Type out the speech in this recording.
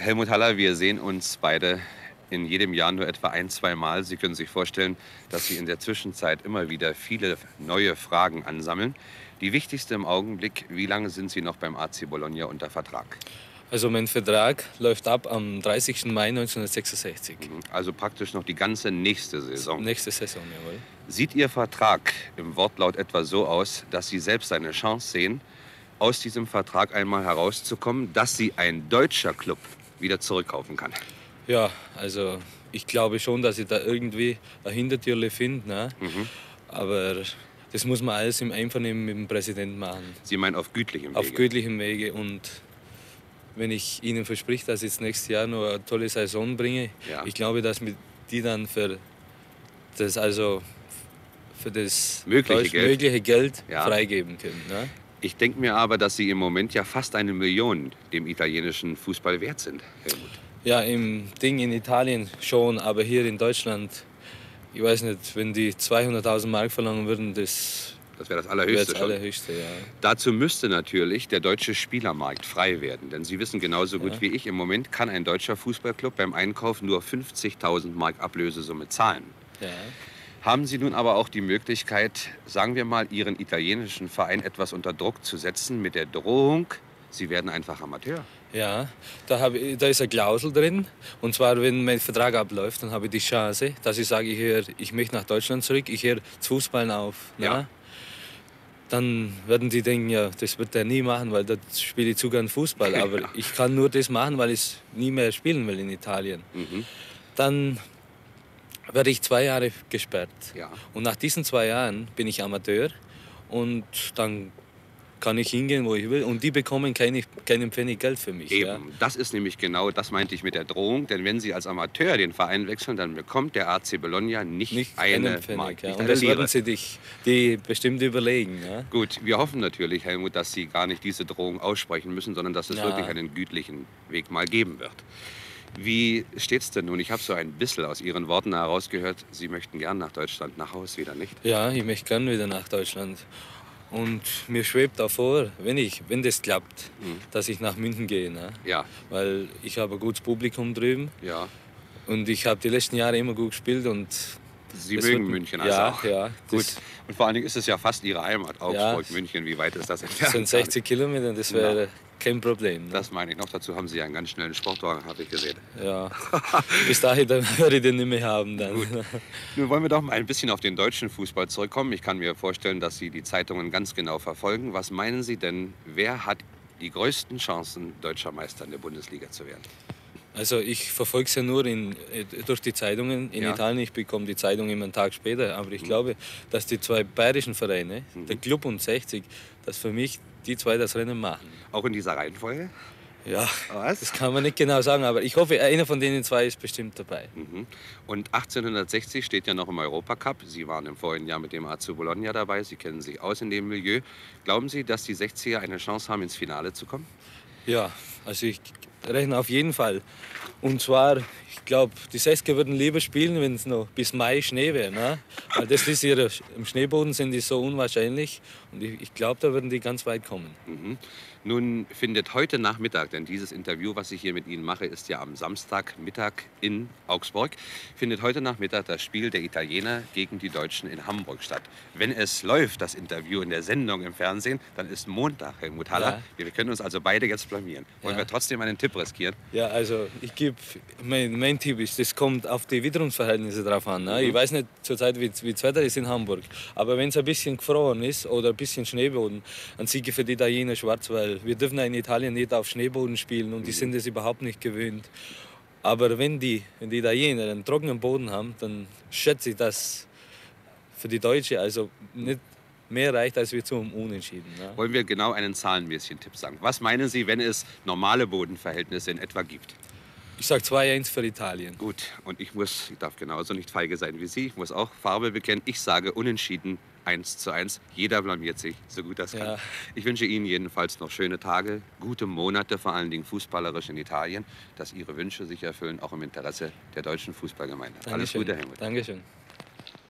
Helmut Haller, wir sehen uns beide in jedem Jahr nur etwa ein, zwei Mal. Sie können sich vorstellen, dass Sie in der Zwischenzeit immer wieder viele neue Fragen ansammeln. Die wichtigste im Augenblick, wie lange sind Sie noch beim AC Bologna unter Vertrag? Also mein Vertrag läuft ab am 30. Mai 1966. Also praktisch noch die ganze nächste Saison. Nächste Saison, jawohl. Sieht Ihr Vertrag im Wortlaut etwa so aus, dass Sie selbst eine Chance sehen, aus diesem Vertrag einmal herauszukommen, dass Sie ein deutscher Club wieder zurückkaufen kann? Ja, also ich glaube schon, dass ich da irgendwie ein Hintertürle finde. Ne? Mhm. Aber das muss man alles im Einvernehmen mit dem Präsidenten machen. Sie meinen auf gütlichem Wege? Auf gütlichem Wege. Und wenn ich Ihnen verspreche, dass ich jetzt nächstes Jahr noch eine tolle Saison bringe, Ja. ich glaube, dass wir die dann für das, also für das Mögliche deutsch- Geld. mögliche Geld Ja. freigeben können. Ne? Ich denke mir aber, dass Sie im Moment ja fast eine Million dem italienischen Fußball wert sind, Helmut. Ja, im Ding in Italien schon, aber hier in Deutschland, ich weiß nicht, wenn die 200.000 Mark verlangen würden, das Das wäre das Allerhöchste das. Allerhöchste, ja. Dazu müsste natürlich der deutsche Spielermarkt frei werden. Denn Sie wissen genauso gut Ja. wie ich, im Moment kann ein deutscher Fußballclub beim Einkauf nur 50.000 Mark Ablösesumme zahlen. ja. Haben Sie nun aber auch die Möglichkeit, sagen wir mal, Ihren italienischen Verein etwas unter Druck zu setzen mit der Drohung, Sie werden einfach Amateur? Ja, da, hab da ist eine Klausel drin. Und zwar, wenn mein Vertrag abläuft, dann habe ich die Chance, dass ich sage, ich, ich möchte nach Deutschland zurück, ich höre das Fußballen auf. Ja. Dann werden die denken, ja, das wird er nie machen, weil da spiele ich zu gern Fußball. Aber Ja. ich kann nur das machen, weil ich es nie mehr spielen will in Italien. Mhm. Dann werde ich zwei Jahre gesperrt. Ja. Und nach diesen zwei Jahren bin ich Amateur und dann kann ich hingehen, wo ich will. Und die bekommen keine, keinen Pfennig Geld für mich. Eben, Ja. das ist nämlich genau, das meinte ich mit der Drohung. Denn wenn Sie als Amateur den Verein wechseln, dann bekommt der AC Bologna nicht, Nicht eine einen Pfennig. Mark, ja. Und das werden sie dich, die bestimmt überlegen. Ja. Gut, wir hoffen natürlich, Helmut, dass Sie gar nicht diese Drohung aussprechen müssen, sondern dass es wirklich einen gütlichen Weg mal geben wird. Wie steht's denn nun? Ich habe so ein bisschen aus Ihren Worten herausgehört, Sie möchten gern nach Deutschland, nach Haus wieder, nicht? ja, ich möchte gerne wieder nach Deutschland. Und mir schwebt auch vor, wenn, ich, wenn das klappt, Mhm. dass ich nach München gehe. Ne? Ja, Weil ich habe ein gutes Publikum drüben ja. und ich habe die letzten Jahre immer gut gespielt. Und Sie das mögen wird- München also ja, auch. Ja, Gut. das Und vor allen Dingen ist es ja fast Ihre Heimat, Augsburg, Ja. München. Wie weit ist das das entfernt? sind 60 Kilometer, das wäre kein Problem. Ne? Das meine ich noch. Dazu haben Sie ja einen ganz schnellen Sportwagen, habe ich gesehen. Ja. Bis dahin werde ich den nicht mehr haben. Dann. Nun wollen wir doch mal ein bisschen auf den deutschen Fußball zurückkommen. Ich kann mir vorstellen, dass Sie die Zeitungen ganz genau verfolgen. Was meinen Sie denn, wer hat die größten Chancen, deutscher Meister in der Bundesliga zu werden? Also ich verfolge es ja nur in, äh, durch die Zeitungen in Ja. Mhm. Italien. Ich bekomme die Zeitung immer einen Tag später. Aber ich glaube, dass die zwei bayerischen Vereine, der Club und 60, dass für mich die zwei das Rennen machen. Auch in dieser Reihenfolge? Ja, Was? das kann man nicht genau sagen, aber ich hoffe, einer von denen zwei ist bestimmt dabei. Mhm. Und 1860 steht ja noch im Europacup. Sie waren im vorigen Jahr mit dem AC Bologna dabei. Sie kennen sich aus in dem Milieu. Glauben Sie, dass die 60er eine Chance haben, ins Finale zu kommen? Ja, also ich rechne auf jeden Fall. Und zwar, ich glaube, die 60er würden lieber spielen, wenn es noch bis Mai Schnee wäre. Ne? Weil das ist ihre, im Schneeboden sind die so unwahrscheinlich. Und ich, ich glaube, da würden die ganz weit kommen. Mhm. Nun findet heute Nachmittag, denn dieses Interview, was ich hier mit Ihnen mache, ist ja am Samstagmittag in Augsburg, findet heute Nachmittag das Spiel der Italiener gegen die Deutschen in Hamburg statt. Wenn es läuft, das Interview in der Sendung im Fernsehen, dann ist Montag, Helmut Haller. Wir können uns also beide jetzt blamieren. Wollen Ja. wir trotzdem einen Tipp riskieren? Ja, also ich gebe, mein, mein Tipp ist, das kommt auf die Witterungsverhältnisse drauf an. Ne? Mhm. Ich weiß nicht zurzeit, wie, wie das Wetter ist in Hamburg, aber wenn es ein bisschen gefroren ist oder ein bisschen Schneeboden, dann Siege für die Italiener schwarz, weil wir dürfen ja in Italien nicht auf Schneeboden spielen und die sind es überhaupt nicht gewöhnt. Aber wenn die, wenn die Italiener einen trockenen Boden haben, dann schätze ich, dass für die Deutsche also nicht mehr reicht, als wir zum Unentschieden. Ne? Wollen wir genau einen zahlenmäßigen Tipp sagen? Was meinen Sie, wenn es normale Bodenverhältnisse in etwa gibt? Ich sage 2-1 für Italien. Gut, und ich muss, ich darf genauso nicht feige sein wie Sie, ich muss auch Farbe bekennen. Ich sage unentschieden 1 zu 1. Jeder blamiert sich, so gut das kann. Ja. Ich wünsche Ihnen jedenfalls noch schöne Tage, gute Monate, vor allen Dingen fußballerisch in Italien, dass Ihre Wünsche sich erfüllen, auch im Interesse der deutschen Fußballgemeinde. Alles Dankeschön. Gute, Helmut. Dankeschön.